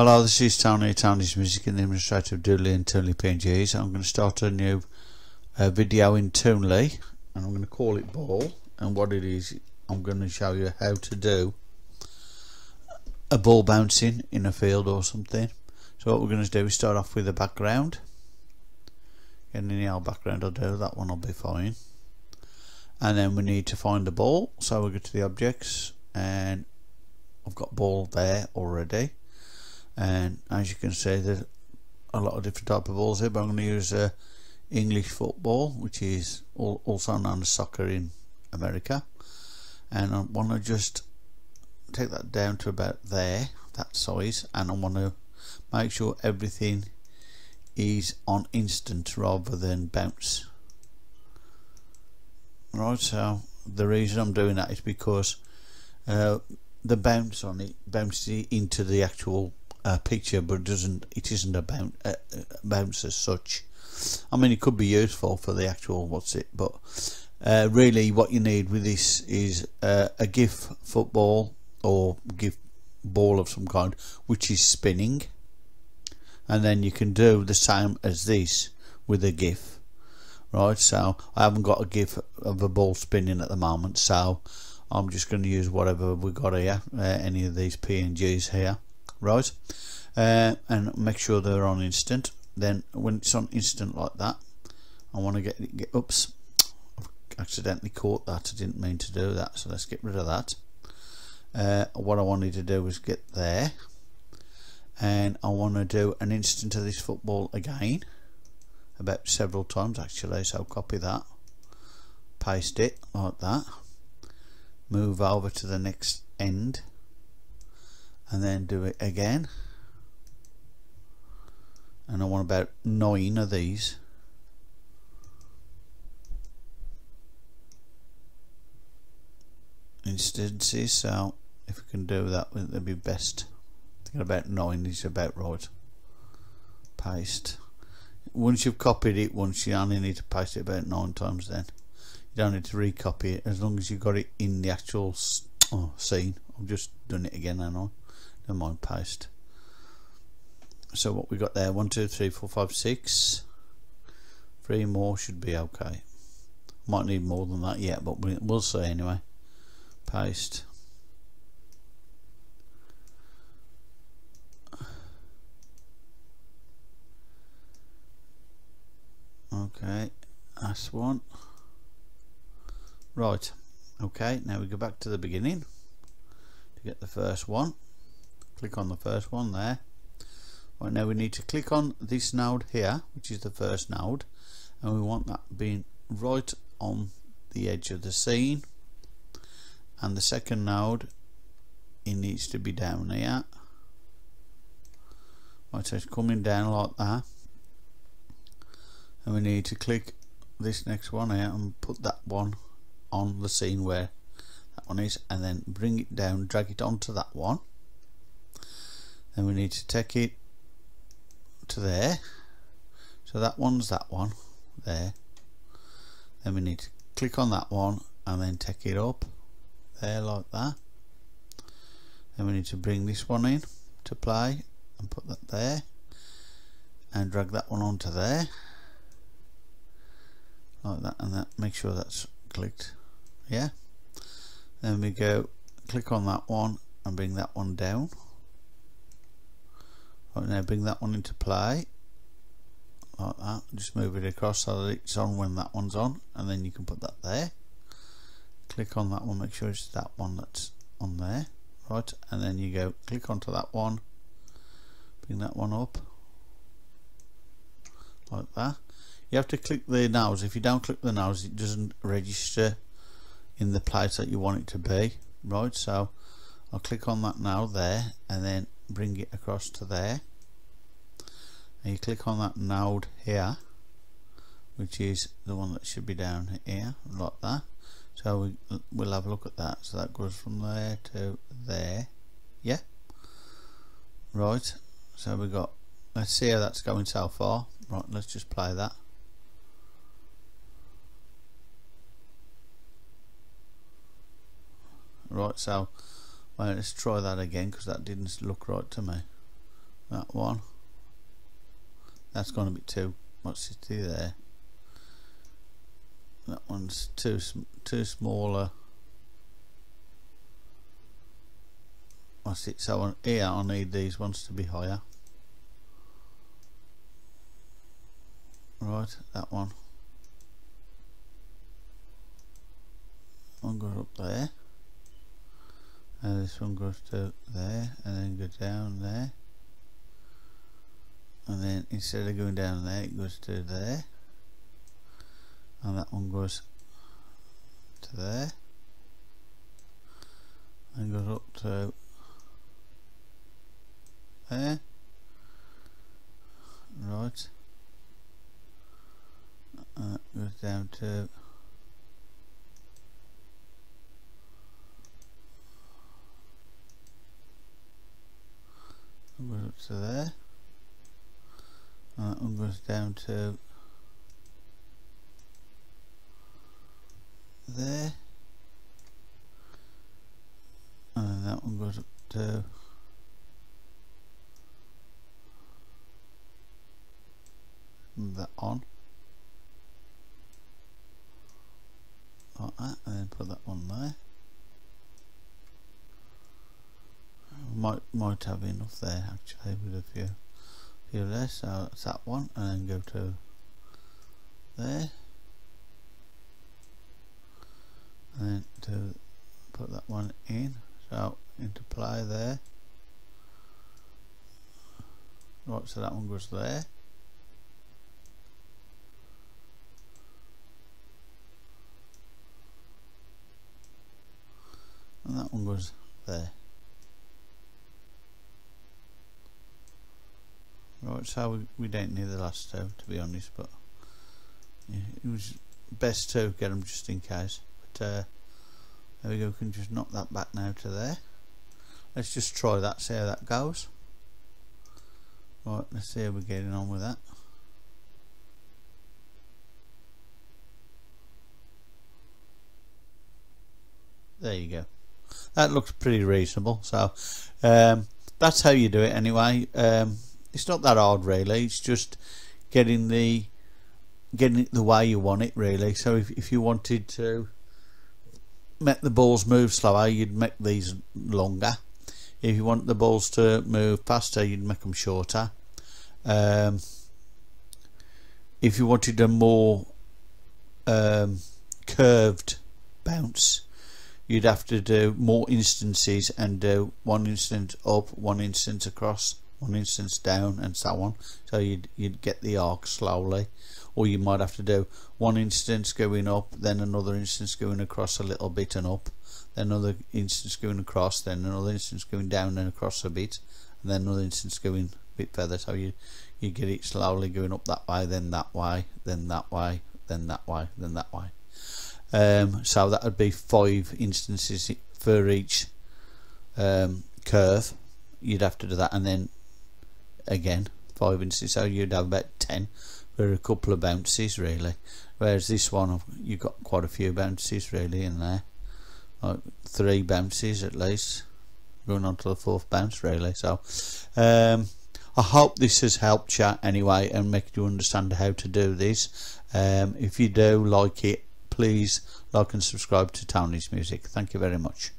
Hello, this is Tony, Tony's Music and the Administrator of Doodly and Toonly PNGs. I'm going to start a new uh, video in Toonly and I'm going to call it Ball and what it is I'm going to show you how to do a ball bouncing in a field or something. So what we're going to do is start off with a background. and Any old background I'll do, that one will be fine. And then we need to find the ball, so we'll go to the objects and I've got ball there already and as you can see there's a lot of different type of balls here but I'm going to use uh, English football which is also known as soccer in America. And I want to just take that down to about there that size and I want to make sure everything is on instant rather than bounce. Right so the reason I'm doing that is because uh, the bounce on it bounces into the actual uh, picture but it doesn't it isn't a bounce, uh, bounce as such. I mean it could be useful for the actual what's it but uh, really what you need with this is uh, a GIF football or GIF ball of some kind which is spinning. And then you can do the same as this with a GIF right? So I haven't got a GIF of a ball spinning at the moment so I'm just going to use whatever we got here uh, any of these PNGs here right. Uh, and make sure they're on instant. Then when it's on instant like that I want to get, get oops. I've accidentally caught that. I didn't mean to do that. So let's get rid of that. Uh, what I wanted to do was get there. And I want to do an instant of this football again. About several times actually. So copy that. Paste it like that. Move over to the next end and then do it again. And I want about nine of these. Instances so if we can do that that'd be best. I think about nine is about right. Paste. Once you've copied it once you only need to paste it about nine times then. You don't need to recopy it. As long as you've got it in the actual oh, scene. I've just done it again I? know never mind paste so what we got there one two three four five six. Three more should be okay. Might need more than that yet but we'll see anyway. Paste okay that's one. Right okay now we go back to the beginning to get the first one click on the first one there. Right now we need to click on this node here which is the first node and we want that being right on the edge of the scene. And the second node it needs to be down here. Right so it's coming down like that. And we need to click this next one here and put that one on the scene where that one is and then bring it down drag it onto that one then we need to take it to there. So that one's that one there. Then we need to click on that one and then take it up there like that. Then we need to bring this one in to play and put that there and drag that one onto there like that and that make sure that's clicked. Yeah. Then we go click on that one and bring that one down Now bring that one into play. Like that just move it across so that it's on when that one's on and then you can put that there. Click on that one make sure it's that one that's on there right? And then you go click onto that one. Bring that one up. Like that. You have to click the nose if you don't click the nose it doesn't register in the place that you want it to be right? So I'll click on that now there and then bring it across to there and you click on that node here which is the one that should be down here like that. So we, we'll have a look at that. So that goes from there to there. Yeah. Right. So we got let's see how that's going so far. Right let's just play that. Right so well, let's try that again because that didn't look right to me. That one that's going to be too much to do there. That one's too too smaller. What's it so on here I need these ones to be higher. Right that one. One goes up there. And this one goes to there and then go down there and then instead of going down there it goes to there. And that one goes to there. And goes up to there. Right. And that goes down to goes up to there goes down to there. And that one goes up to that on. Like that and then put that one there. Might might have enough there actually with a few few less so that's that one and then go to there. And then to put that one in so into play there. Right so that one goes there. And that one goes there right so we, we don't need the last two to be honest but yeah, it was best to get them just in case. But uh, there we go we can just knock that back now to there. Let's just try that see how that goes. Right let's see how we're getting on with that. There you go. That looks pretty reasonable so um, that's how you do it anyway um, it's not that hard really. It's just getting the getting it the way you want it really. So if, if you wanted to make the balls move slower you'd make these longer. If you want the balls to move faster you'd make them shorter. Um, if you wanted a more um, curved bounce you'd have to do more instances and do one instant up one instant across one instance down and so on. So you'd, you'd get the arc slowly. Or you might have to do one instance going up then another instance going across a little bit and up then another instance going across then another instance going down and across a bit and then another instance going a bit further. So you you get it slowly going up that way then that way then that way then that way then that way. Um, so that would be five instances for each um, curve. You'd have to do that and then again five inches. So you'd have about 10 for a couple of bounces really. Whereas this one you've got quite a few bounces really in there. Like three bounces at least. Going on to the fourth bounce really so. Um, I hope this has helped you anyway and make you understand how to do this. Um, if you do like it please like and subscribe to Tony's Music. Thank you very much.